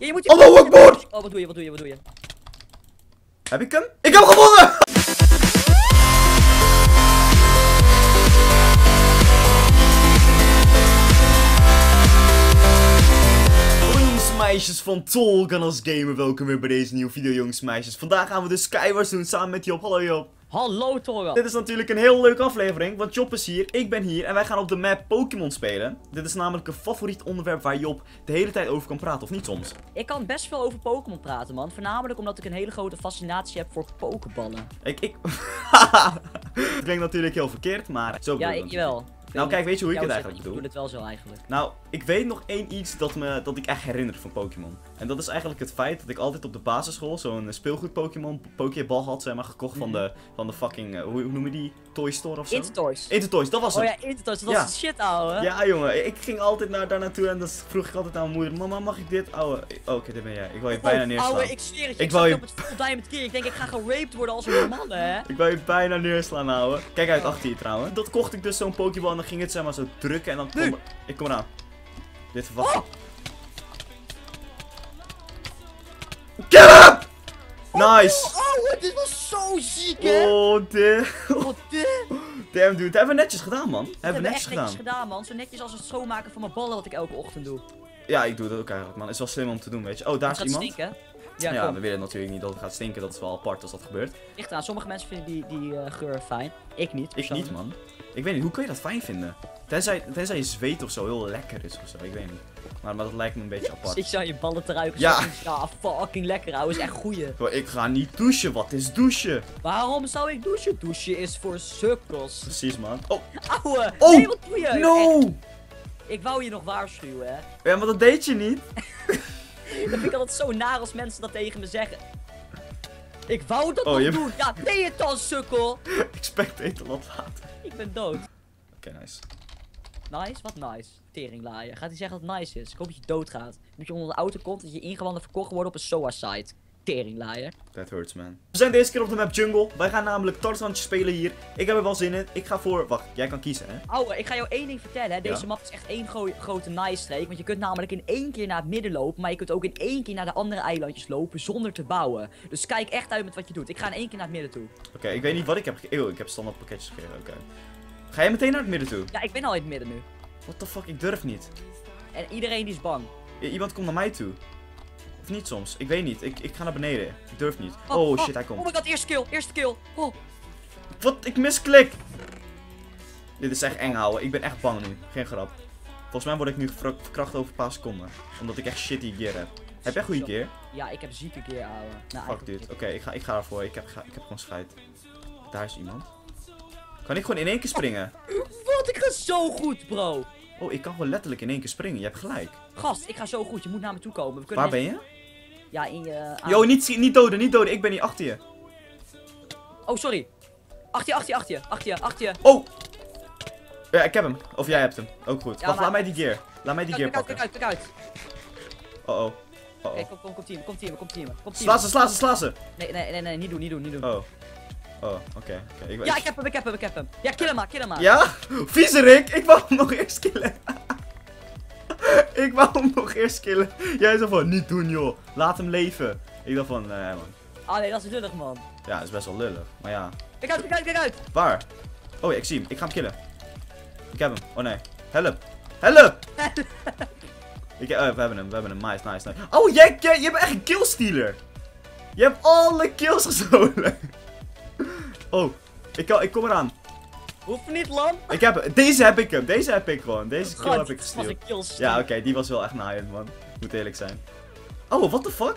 Ja, je moet die- Allahu Akbar! Oh, wat doe je, wat doe je, wat doe je? Heb ik hem? Ik heb hem gewonnen! Jongens en meisjes van Tolganas Gamer, welkom weer bij deze nieuwe video jongens en meisjes. Vandaag gaan we de Skywars doen samen met Job. Hallo Job. Hallo, Torgan. Dit is natuurlijk een heel leuke aflevering, want Job is hier, ik ben hier en wij gaan op de map Pokémon spelen. Dit is namelijk een favoriet onderwerp waar Job de hele tijd over kan praten, of niet soms? Ik kan best veel over Pokémon praten, man. Voornamelijk omdat ik een hele grote fascinatie heb voor Pokéballen. Ik, ik... Het klinkt natuurlijk heel verkeerd, maar zo Ja, bedoel ik wel. Nou, kijk, weet je hoe ik het eigenlijk Ik bedoel? doe het wel zo eigenlijk. Nou, ik weet nog één iets dat, me, dat ik echt herinner van Pokémon. En dat is eigenlijk het feit dat ik altijd op de basisschool zo'n speelgoed Pokémon Pokéball had, zeg maar, gekocht van, de, van de fucking, eh, hoe, hoe noem je die? Toy Store of zo? Intertoys. Intertoys, dat was Oh het. ja, Intertoys. Dat was Ja. het shit, ouwe. Ja, jongen, ik ging altijd naar, daar naartoe en dan vroeg ik altijd aan mijn moeder: Mama, mag ik dit? Ouwe, oh, oké, dit ben jij. Ik wil je bijna Oh, neerslaan. ouwe, ik zweer het je. Ik wou je- op het full diamond keer. Ik denk, ik ga geraped worden als een man, hè. Ik wil je bijna neerslaan, ouwe. Kijk uit Oh. achter je trouwens. Dat kocht ik dus zo'n Pokéball en dan ging het zeg maar zo drukken en dan kom ik kom eraan. Dit verwacht. Oh, Get up! Nice! ouwe, dit was zo ziek, hè. Oh, damn. Wat dit? Damn, dude. Hebben we netjes gedaan, man. Hebben we netjes gedaan. netjes gedaan, man. Zo netjes als het schoonmaken van mijn ballen wat ik elke ochtend doe. Ja, ik doe dat ook eigenlijk, man. Is wel slim om te doen, weet je. Oh, daar Het is iemand. Ja, we willen natuurlijk niet dat het gaat stinken. Dat is wel apart als dat gebeurt. Ligt aan. Sommige mensen vinden die, die eh, geur fijn. Ik niet. Ik niet, man. Ik weet niet, hoe kun je dat fijn vinden? Tenzij, tenzij je zweet of zo heel lekker is of zo. Ik weet niet. Maar, maar dat lijkt me een beetje apart. Ik zou je ballen te ruiken. Ja. Ja, fucking lekker, ouwe. Is echt goeie. Ik ga niet douchen. Wat is douchen? Waarom zou ik douchen? Douchen is voor sukkels. Precies, man. Oh, Ouwe. Oh, nee, wat doe je? Echt, no! ik wou je nog waarschuwen, hè. Ja, maar dat deed je niet. Dat vind ik altijd zo naar als mensen dat tegen me zeggen. Ik wou dat Oh, nog je- doen. Ja, ben je het dan, sukkel? Ik spectate wat later. Ik ben dood. Oké, nice. Nice? Wat nice? Teringlaaien. Gaat hij zeggen dat het nice is? Ik hoop dat je doodgaat. Dat je onder de auto komt, dat je ingewanden verkocht wordt op een SOA-site. Teringlaaien. That hurts, man. We zijn deze keer op de map Jungle. Wij gaan namelijk Tarzantje spelen hier. Ik heb er wel zin in. Ik ga voor... Wacht, jij kan kiezen, hè? Ouwe, ik ga jou één ding vertellen. Hè. Deze Ja? map is echt één gro- grote nice streek. Want je kunt namelijk in één keer naar het midden lopen. Maar je kunt ook in één keer naar de andere eilandjes lopen zonder te bouwen. Dus kijk echt uit met wat je doet. Ik ga in één keer naar het midden toe. Oké, ik weet niet wat ik heb gegeven. Eeuw, ik heb standaard pakketjes gegeven. Oké. Ga jij meteen naar het midden toe? Ja, ik ben al in het midden nu. What the fuck, ik durf niet. En iedereen die is bang. I- iemand komt naar mij toe. Niet soms. Ik weet niet. Ik, ik ga naar beneden. Ik durf niet. Oh, Oh, oh, shit, hij Oh my komt. god, eerste kill, eerste kill. Oh, Wat? Ik misklik! Dit is echt eng, houden. Ik ben echt bang nu. Geen grap. Volgens mij word ik nu verkracht over een paar seconden. Omdat ik echt shitty gear heb. Heb jij goede gear? ja, ik heb zieke keer, ouwe. Nou, Fuck, niet. Oké, ik, ga, ik ga ervoor. Ik heb, ga- ik heb gewoon scheid. Daar is iemand. Kan ik gewoon in één keer springen? Wat, ik ga zo goed, bro. Oh, ik kan gewoon letterlijk in één keer springen. Je hebt gelijk. Gast, ik ga zo goed. Je moet naar me toe komen. We kunnen Waar ben je? Ja, in je... aan- Yo, niet, niet doden, niet doden. Ik ben hier achter je. Oh, sorry. Achter je, achter je, achter je, achter je, achter je. Oh! Ja, ik heb hem. Of jij hebt hem. Ook goed. Ja, Wacht, maar- laat mij die gear. Laat mij die Kijk, gear kijk uit, pakken. kijk uit, kijk uit. Oh oh. Oh Kijk, oh. kom, kom, kom team, kom team, kom team. Kom team. Sla ze, sla ze, sla ze. Nee, nee, nee, nee, niet doen, niet doen, niet doen. Oh. Oh, oké. oké. Ik- Ja, ik heb hem, ik heb hem, ik heb hem. Ja, kill hem maar, kill hem maar. Ja? Viezerik, ik wou hem nog eerst killen. ik wou hem nog eerst killen. Jij zei van, niet doen joh. Laat hem leven. Ik dacht van, nee man. Ah nee, dat is lullig, man. Ja, dat is best wel lullig. Maar ja. Kijk uit, kijk uit, kijk uit. Waar? Oh ik zie hem. Ik ga hem killen. Ik heb hem. Oh nee. Help. Help! ik, oh, we hebben hem, we hebben hem. Nice, nice, nice. Oh, jij, jij, jij bent echt een killstealer. Je hebt alle kills gestolen. oh, ik, kan, ik kom eraan. Hoeft niet. Ik heb hem. Deze heb ik hem. Deze heb ik gewoon. Deze kill God, heb ik gesteeld. Ja, oké, die was wel echt naaiend, man. Moet eerlijk zijn. Oh, what the fuck?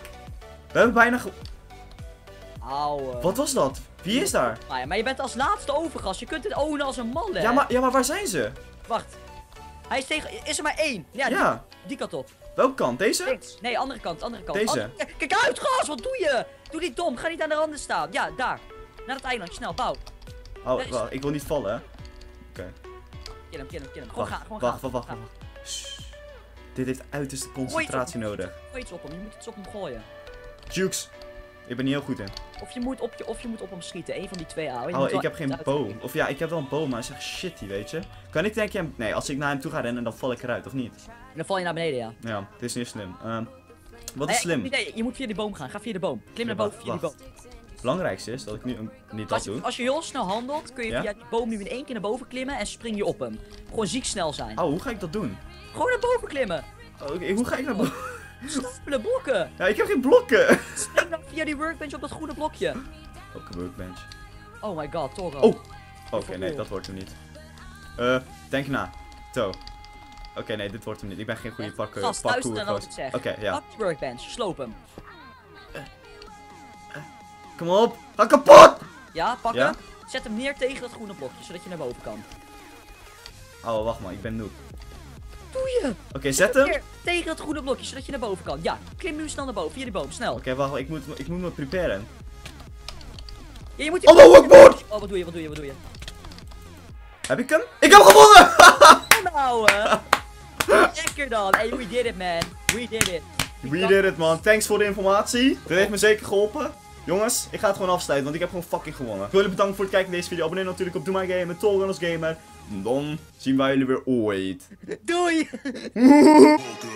We hebben bijna ge... Auwe. Wat was dat? Wie is daar? Ah, ja, maar je bent als laatste overgast. Je kunt het ownen als een man, hè. Ja maar, ja, maar waar zijn ze? Wacht. Hij is tegen... Is er maar één? Ja, Die, Ja. die kant op. Welke kant? Deze? Links. Nee, andere kant, andere kant. Deze? Oh, kijk- kijk uit, gas, wat doe je? Doe niet dom, ga niet aan de randen staan. Ja, daar. Naar het eiland, snel, bouw. Oh, wacht, ik wil niet vallen, hè. Oké. Kill hem, kill hem, kill hem. Gewoon Wacht, gaan, gewoon wacht, gaan. wacht, wacht. Dit heeft uiterste concentratie nodig. Gooi iets op hem, je moet iets op hem gooien. Jukes. Ik ben niet heel goed in. Of je moet op, je, of je moet op hem schieten, een van die twee ouwe. Oh, ik heb geen uitkijken. Of ja, ik heb wel een bow, maar hij is echt shitty, weet je. Kan ik denk je hem... Nee, als ik naar hem toe ga rennen, dan val ik eruit, of niet? Dan val je naar beneden, ja. Ja, dit is niet slim. Ehm, Wat Nee, is slim? Nee, je moet via die boom gaan. Ga via de boom. Klim naar boven via die boom. Het belangrijkste is dat ik nu een- niet dat Als doe. als je heel snel handelt, kun je Ja? via die boom nu in één keer naar boven klimmen en spring je op hem. Gewoon ziek snel zijn. Oh, hoe ga ik dat doen? Gewoon naar boven klimmen. Oh, oké, hoe ga ik naar boven? Stapelen, blokken. Ja, ik heb geen blokken. Spring dan via die workbench op dat groene blokje. Oké, workbench. Oh my god, Toro. Oh. Oké, nee, dat wordt hem niet. Eh, denk na. Zo. Oké, nee, dit wordt hem niet. Ik ben geen goede pakken. Gast, luister naar wat ik zeg. Oké, ja. Pak die workbench, sloop hem. Kom op. Ga kapot! Ja, pak Ja? hem. Zet hem neer tegen dat groene blokje, zodat je naar boven kan. Oh, wacht maar. Ik ben noob. Doe je! Oké, zet hem. Oké, Neer, tegen dat groene blokje, zodat je naar boven kan. Ja, klim nu snel naar boven, via die boom, snel. wacht. Ik moet, ik moet me preparen. Ja, je moet Allahu Akbar! Oh, wat doe je, wat doe je, wat doe je? Heb ik hem? Ik heb hem gewonnen! Nou, hè. Lekker dan. Hey, we did it, man. We did it. We did it, man. Thanks voor de informatie. Dit heeft me zeker geholpen. Jongens, ik ga het gewoon afsluiten, want ik heb gewoon fucking gewonnen. Ik wil jullie bedanken voor het kijken naar deze video. Abonneer natuurlijk op Doe My Game met Tolgan als gamer. Dan zien wij jullie weer ooit. Doei!